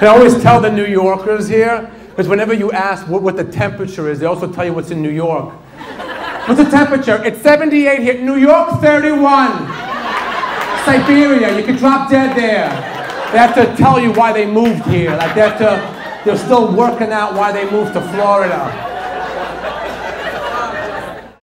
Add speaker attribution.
Speaker 1: I always tell the New Yorkers here, because whenever you ask what, what the temperature is, they also tell you what's in New York. What's the temperature? It's 78 here. New York, 31. Siberia, you could drop dead there. They have to tell you why they moved here. Like they have to, they're still working out why they moved to Florida.